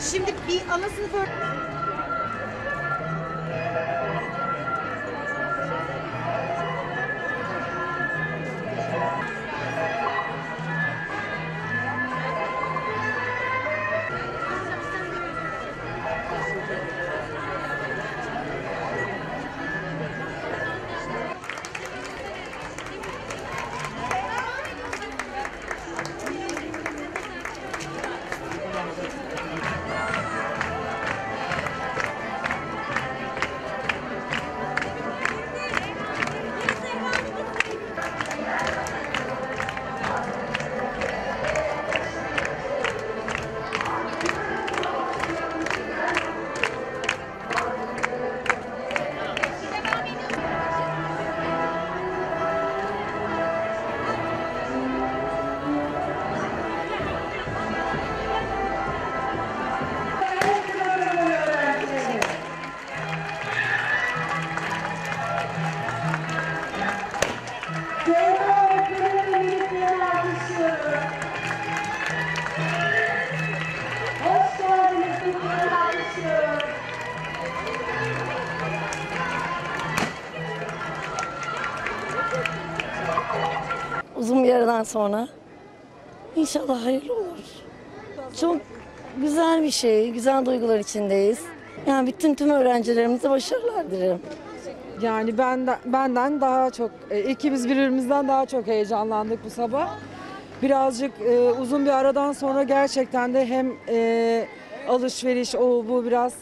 Şimdi bir ana sınıf öğretmeni... Aradan sonra inşallah hayırlı olur. Çok güzel bir şey, güzel duygular içindeyiz. Yani bütün tüm öğrencilerimize başarılar dilerim. Yani ben benden daha çok, e, ikimiz birbirimizden daha çok heyecanlandık bu sabah. Birazcık e, uzun bir aradan sonra gerçekten de hem e, alışveriş o bu biraz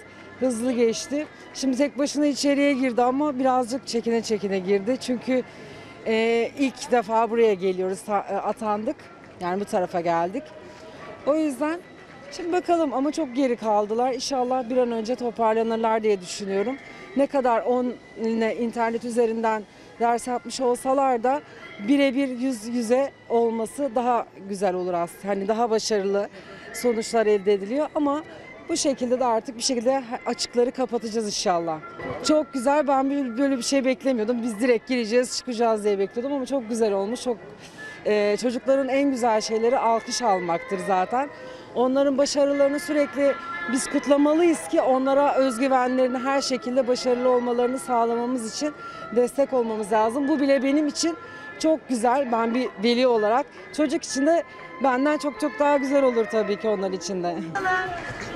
hızlı geçti. Şimdi tek başına içeriye girdi ama birazcık çekine çekine girdi. Çünkü e, ilk defa buraya geliyoruz, e, atandık. Yani bu tarafa geldik. O yüzden şimdi bakalım ama çok geri kaldılar. İnşallah bir an önce toparlanırlar diye düşünüyorum. Ne kadar on internet üzerinden ders yapmış olsalar da birebir yüz yüze olması daha güzel olur aslında. Hani daha başarılı sonuçlar elde ediliyor ama bu şekilde de artık bir şekilde açıkları kapatacağız inşallah. Çok güzel. Ben böyle bir şey beklemiyordum. Biz direkt gireceğiz, çıkacağız diye bekliyordum ama çok güzel olmuş. Çok ee, çocukların en güzel şeyleri alkış almaktır zaten. Onların başarılarını sürekli biz kutlamalıyız ki onlara özgüvenlerini her şekilde başarılı olmalarını sağlamamız için destek olmamız lazım. Bu bile benim için çok güzel. Ben bir veli olarak çocuk için de benden çok çok daha güzel olur tabii ki onlar için de.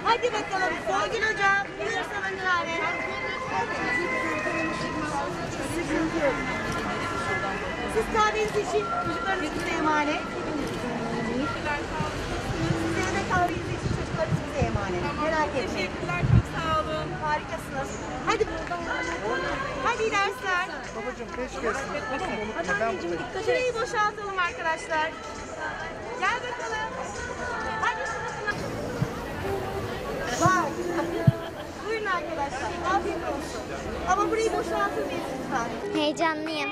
Hadi bakalım Songül Hocam. Buyur sana Nurhane. Siz kahveniz için çocuklarınız bize emanet. Size de kahveniz için çocuklarınız bize emanet. Merak etmeyin. Teşekkürler, çok sağ olun. Harikasınız. Hadi Hadi iyi dersler. Babacım beş versin. Tamam mı? Unutma ben buradayım. Şurayı boşaltalım arkadaşlar. Gel bakalım. Hadi sınıfına. Vay. Buyurun arkadaşlar. Afiyet olsun. Ama burayı boşaltır mıyız lütfen? Heyecanlıyım.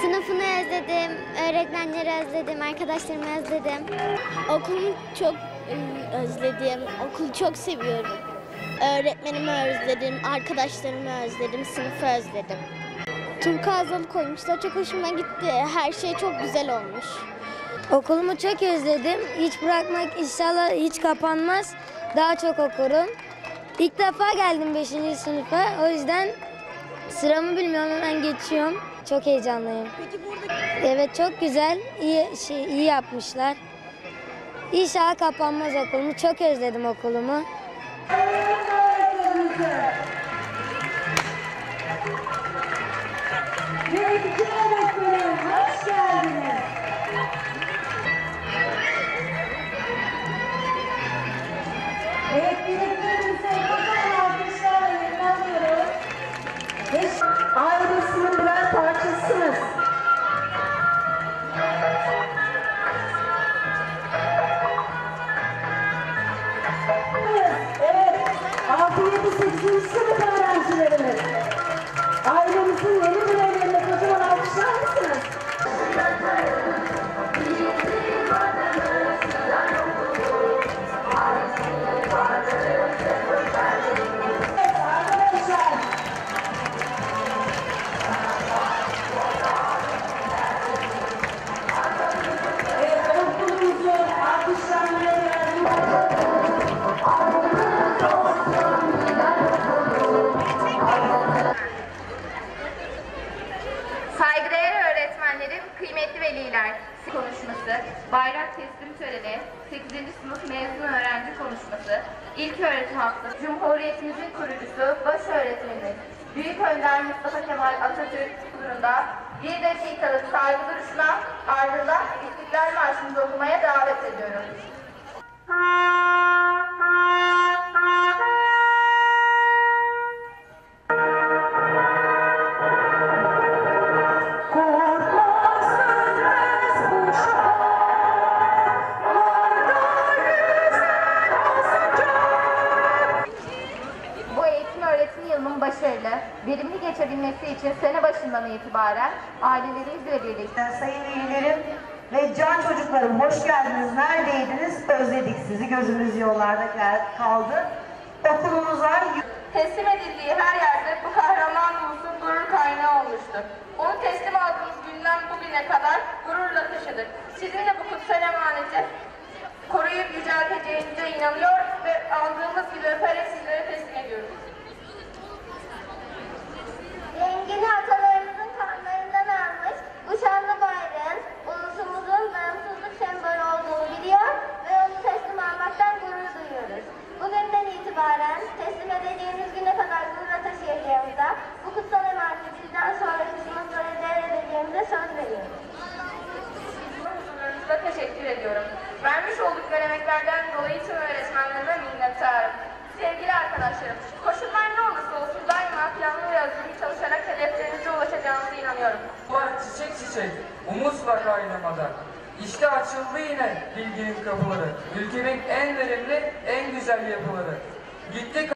Sınıfını özledim, öğretmenleri özledim, arkadaşlarımı özledim. Okulumu çok ıı, özledim, okulu çok seviyorum. Öğretmenimi özledim, arkadaşlarımı özledim, sınıfı özledim. Turkuazlı koymuşlar, çok hoşuma gitti. Her şey çok güzel olmuş. Okulumu çok özledim. Hiç bırakmak inşallah hiç kapanmaz. Daha çok okurum. İlk defa geldim 5. sınıfa. O yüzden sıramı bilmiyorum hemen geçiyorum. Çok heyecanlıyım. Evet çok güzel. İyi şey iyi yapmışlar. İnşallah kapanmaz okulumu. Çok özledim okulumu. Ve veliler konuşması, bayrak teslim töreni, 8. sınıf mezun öğrenci konuşması, ilk öğretim haftası, Cumhuriyetimizin kurucusu, baş öğretmenimiz, Büyük Önder Mustafa Kemal Atatürk huzurunda bir dakikalık saygı duruşuna ardından İstiklal Marşı'nı okumaya davet ediyorum. Başından itibaren ailelerinizle birlikte Sayın velilerim ve can çocuklarım hoş geldiniz. Neredeydiniz? Özledik sizi. Gözümüz yollarda kaldı. Okulumuza teslim edildiği her yerde bu kahraman ulusun gurur kaynağı olmuştur. Onu teslim aldığımız günden bugüne kadar gururla taşıdık. Sizin de bu kutsal emaneti koruyup yücelteceğinize inanıyor ve aldığımız gibi öperek sizlere teslim ediyoruz. Umutla kaynamadan. İşte açıldı yine bilginin kapıları. Ülkemin en verimli, en güzel yapıları. Gittik